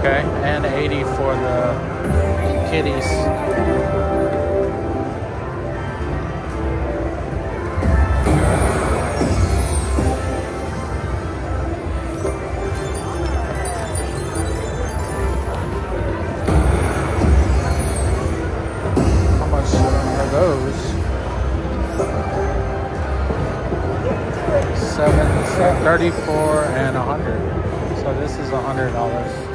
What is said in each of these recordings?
Okay, and 80 for the kitties. How much are those? Seven, 34 and 100. So this is $100.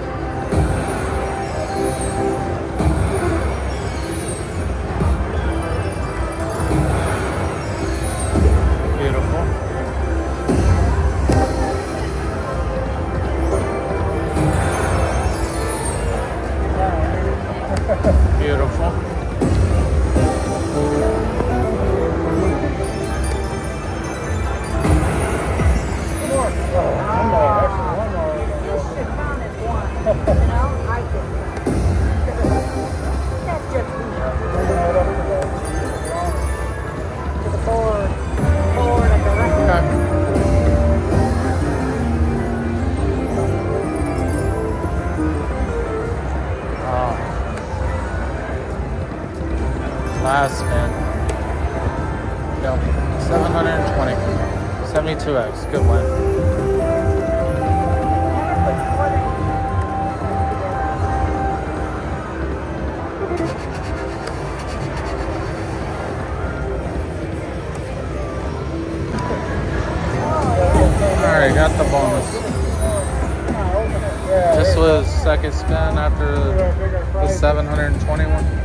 Last spin. Yep. 720. 72x. Good one. Alright, got the bonus. This was second spin after the 721.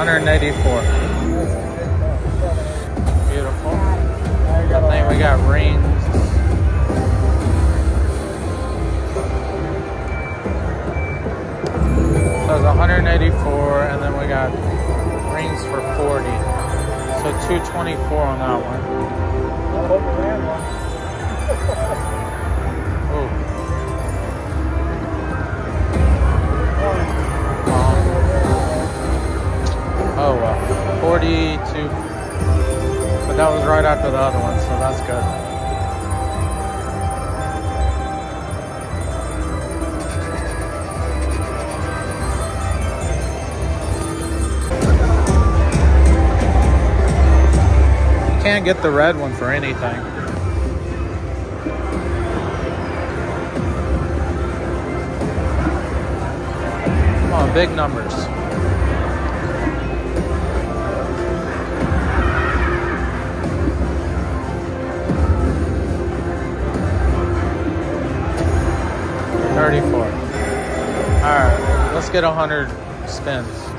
184. Beautiful. I think we got rings. So it's 184, and then we got rings for 40. So 224 on that one. Oh well, 42. But that was right after the other one, so that's good. Can't get the red one for anything. Come on, big numbers. Thirty-four. All right, let's get a hundred spins.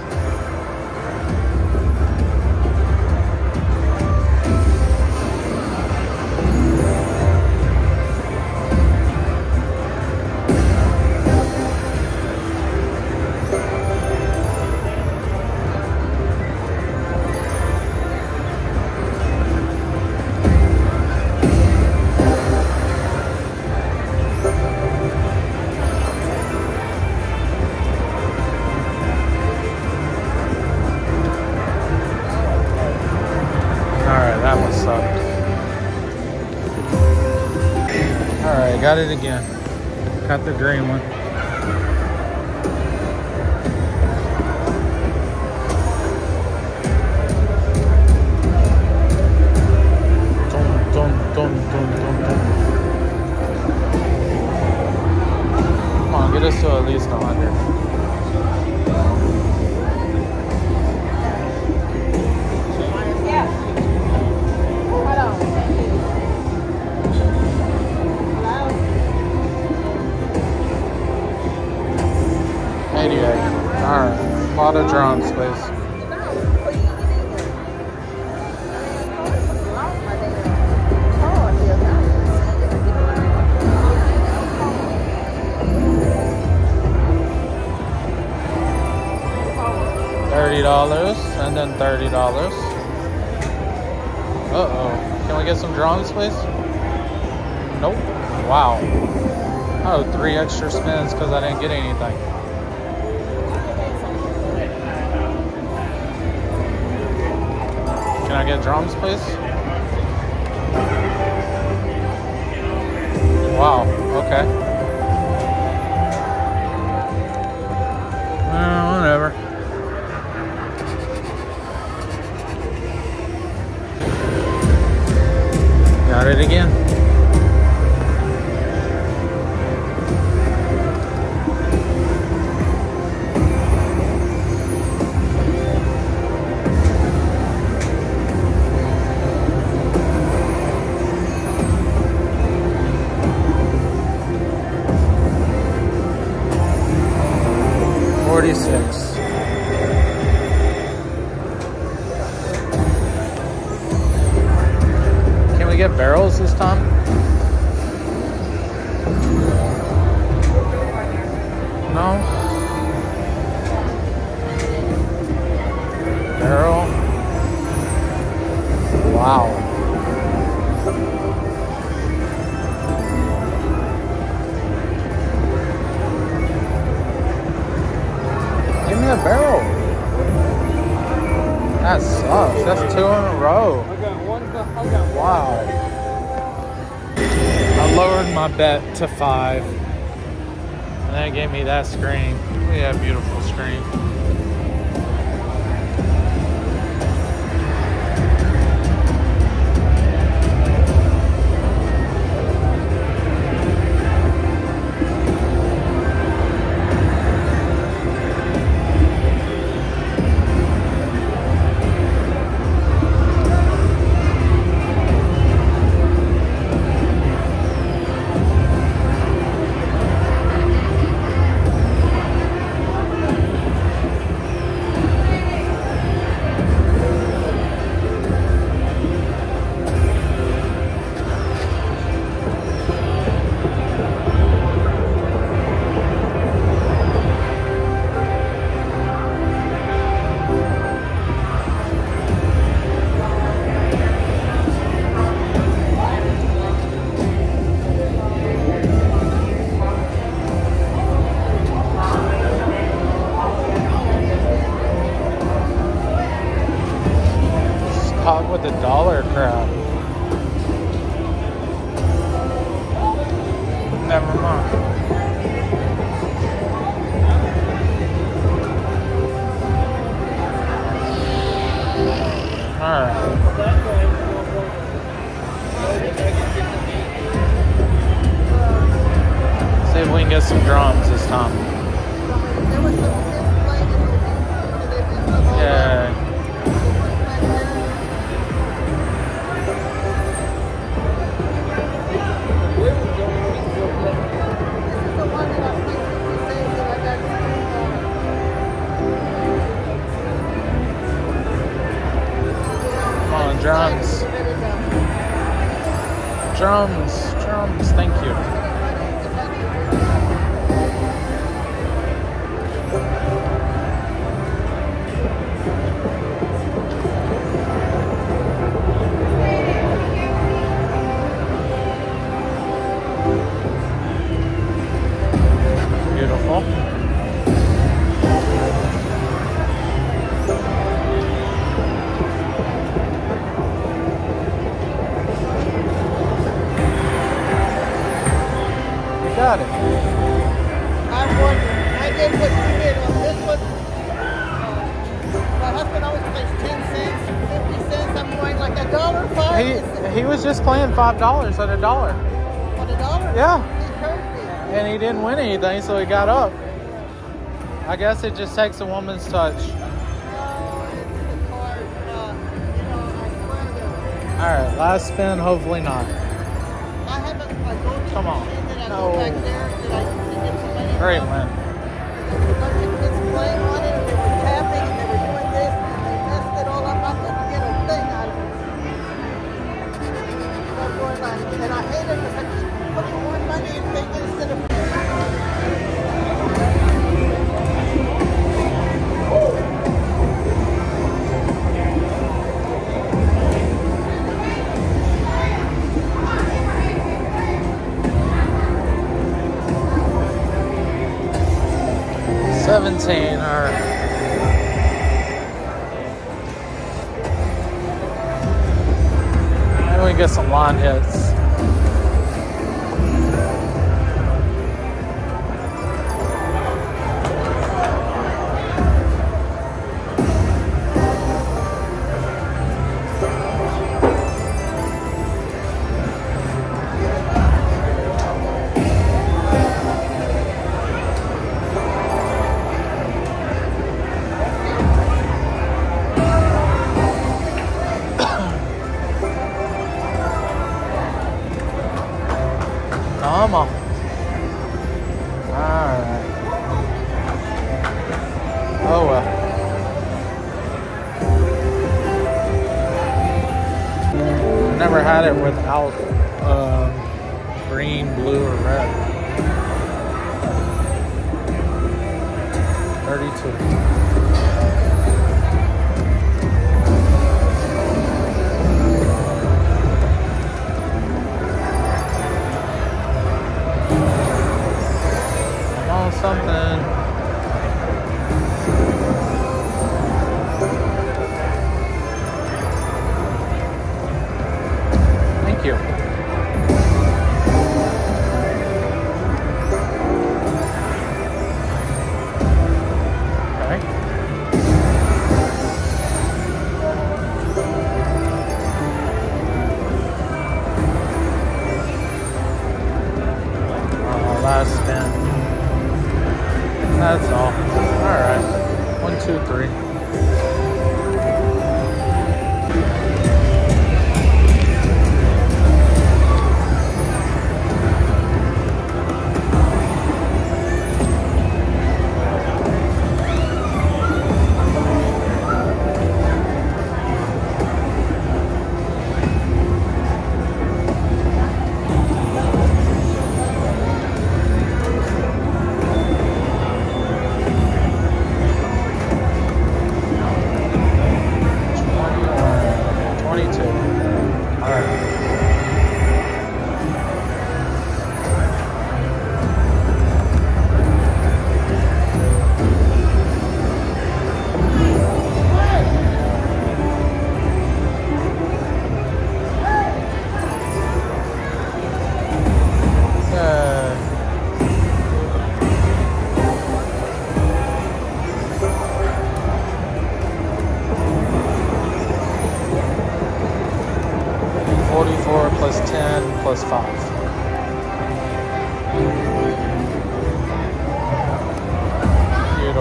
The green one. Oh, three extra spins because I didn't get anything. Can I get drums, please? Wow, okay. Uh, whatever. Got it again. That sucks. That's two in a row. Wow. I lowered my bet to five. And that gave me that screen. That beautiful screen. Dollar. Never mind. Alright. See if we can get some drums this time. Yeah. Drums. Drums. Drums. Thank you. I'm wondering. I did what you did on this one. Uh, my husband always plays 10 cents, 50 cents. I'm going like a dollar five. He he was just playing five dollars at a dollar. on a dollar. Yeah. He. And he didn't win anything, so he got up. I guess it just takes a woman's touch. No, it's the card. Uh, you know, I swear to Alright, last spin, hopefully not. I have a, a Come on. Machine that I No. 17, alright. We get some line hits.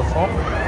500.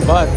My butt.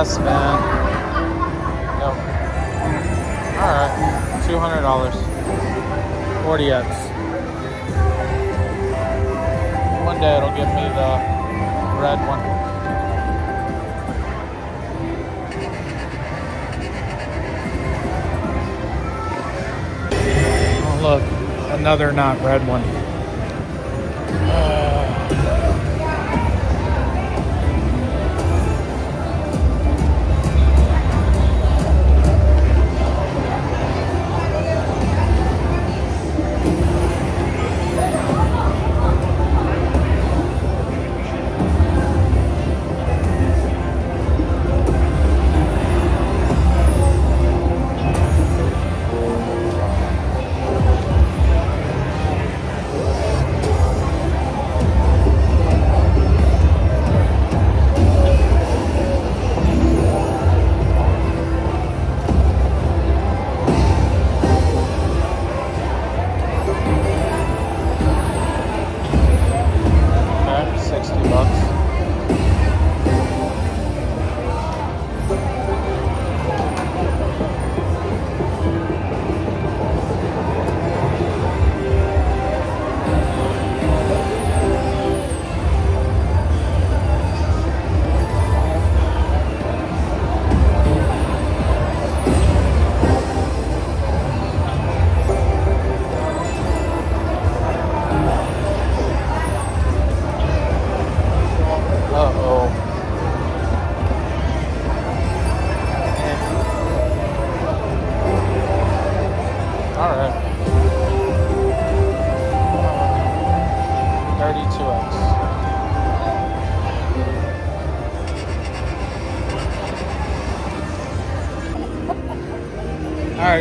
Last spin. Yep. Alright. Two hundred dollars. Forty X. One one day it'll give me the red one. Oh, look, another not red one.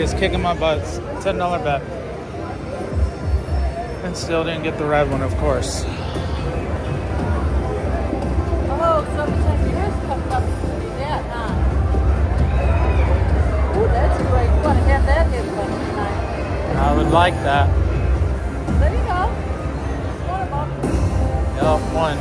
It's kicking my butt. Ten dollar bet. And still didn't get the red one, of course. Oh, so ten years coming up to do that, huh? Ooh, that's great. You want to have that hit one tonight. I would like that. There you go. One of them. Yup, one.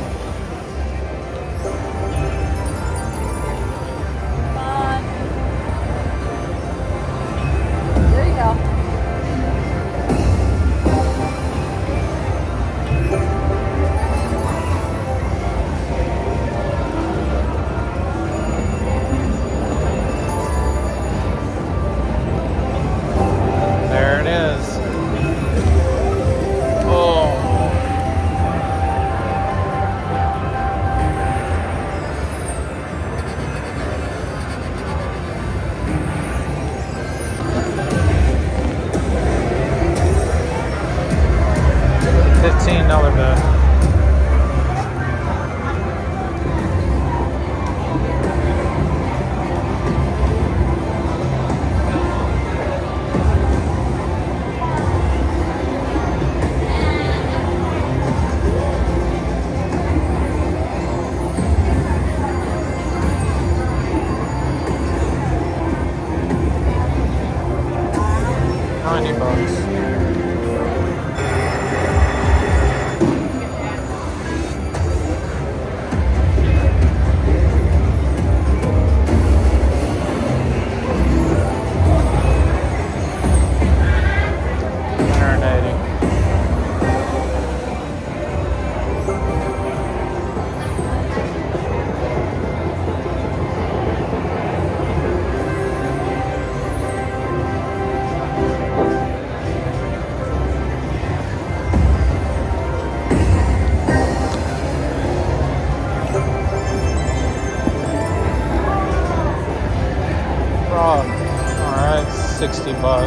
60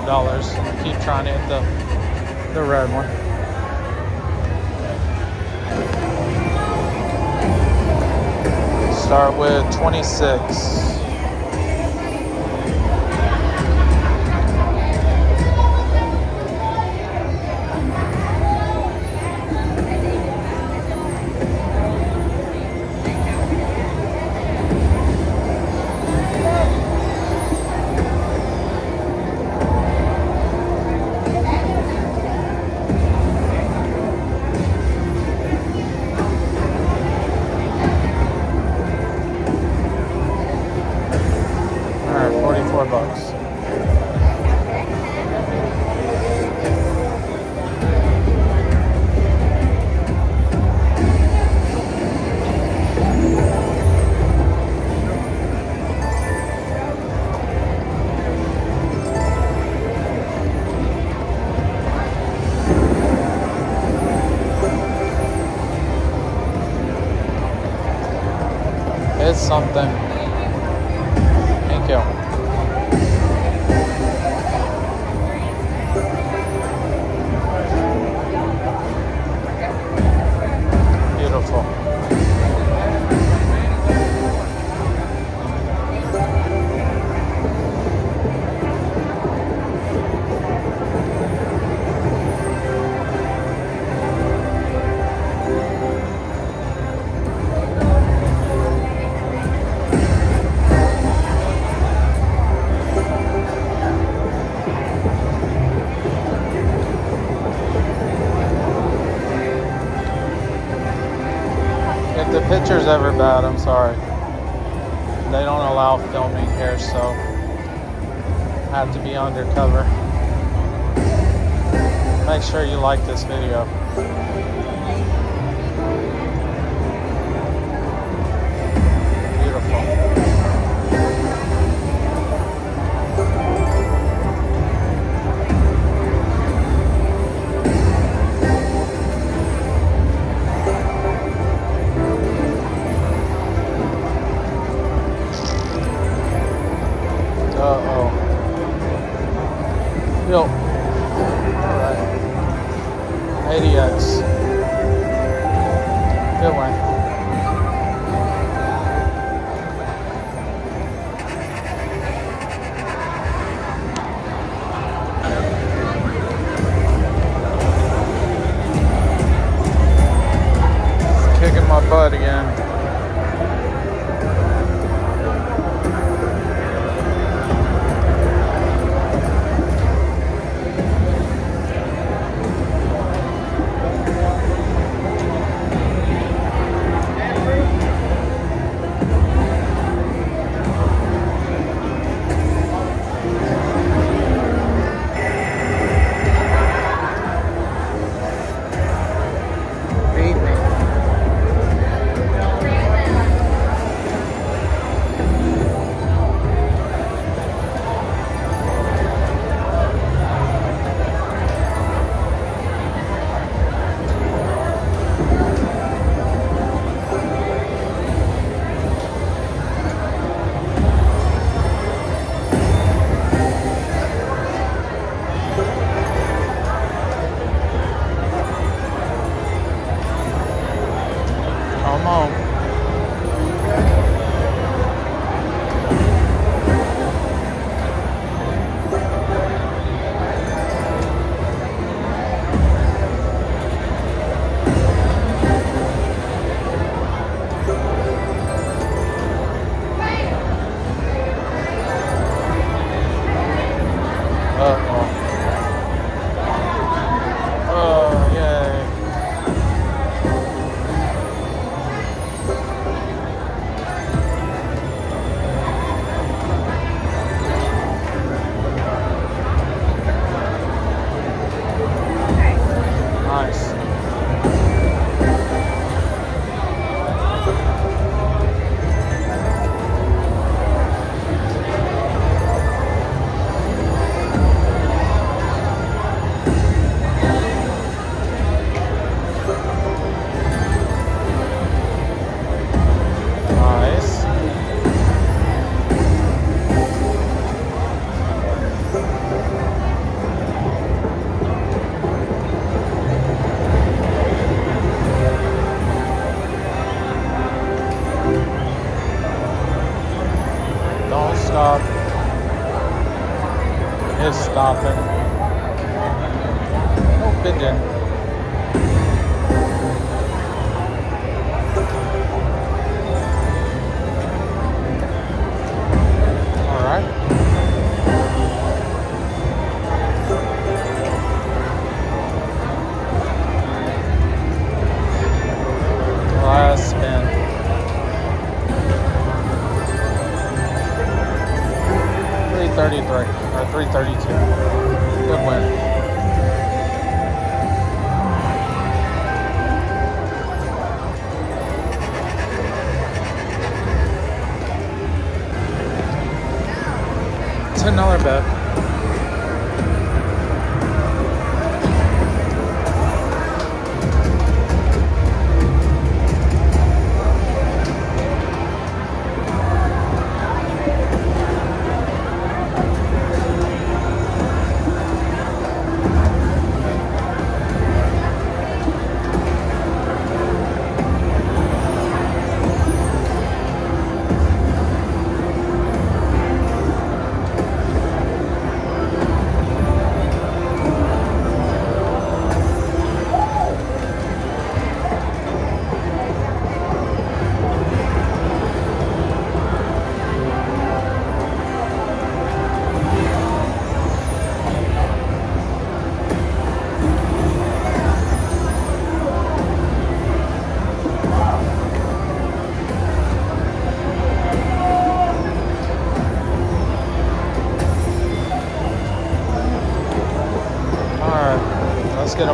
$5 keep trying to hit the, the red one. Start with 26. something. Let's get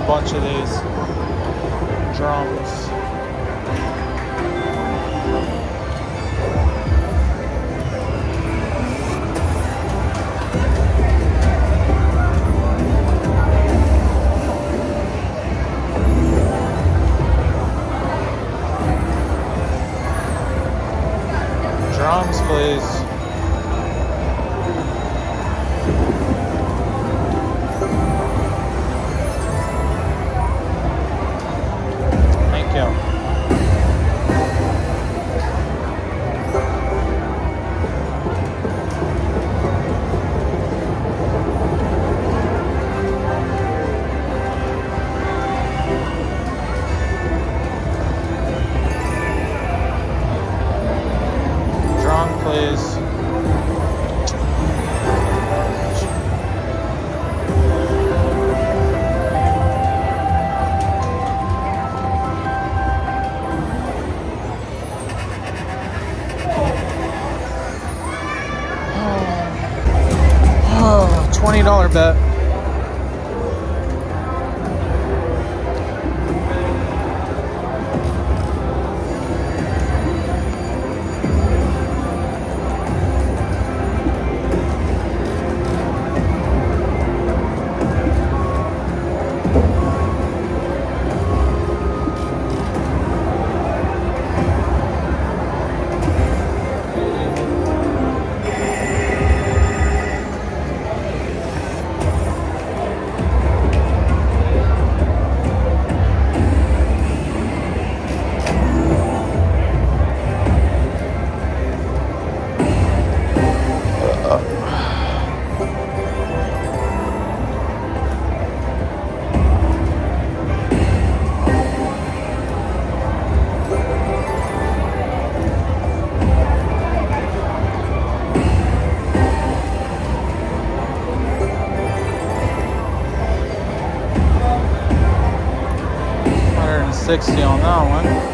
60 on that one.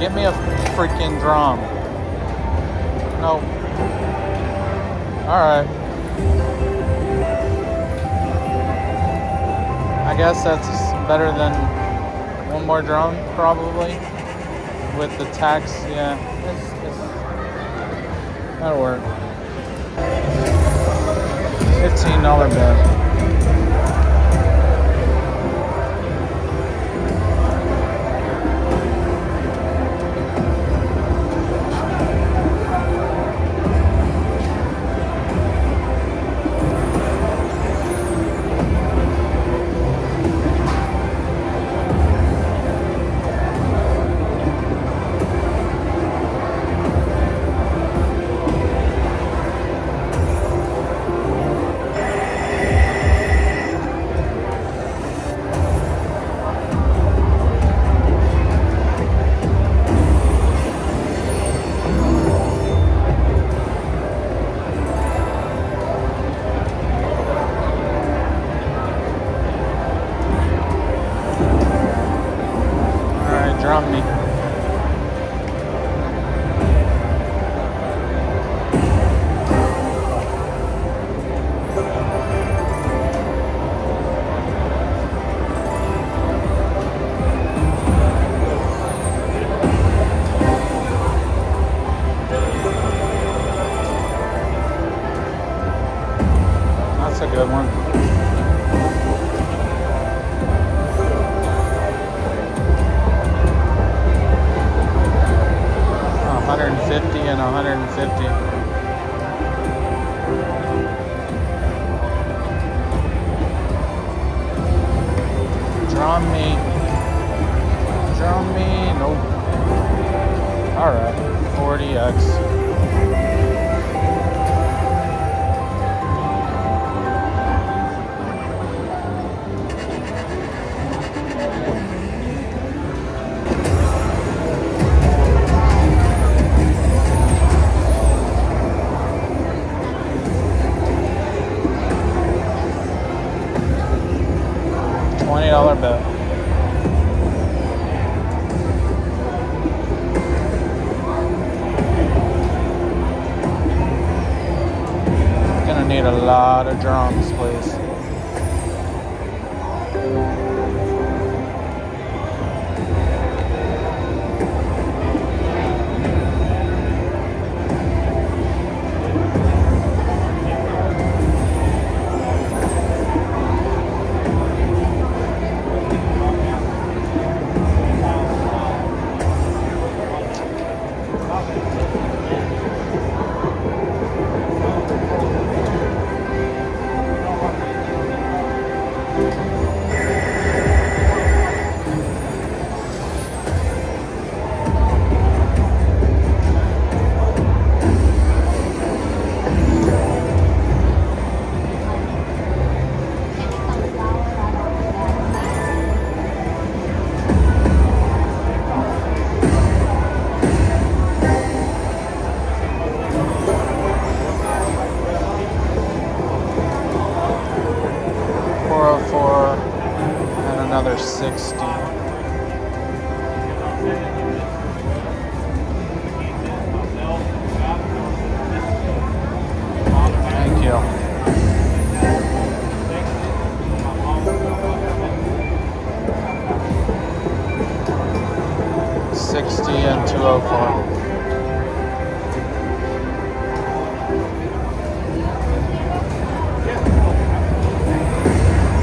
Get me a freaking drum. No. Alright. I guess that's better than one more drum, probably. With the tax, yeah. It's, it's, that'll work. $15 bet.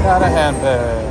Got a handpay.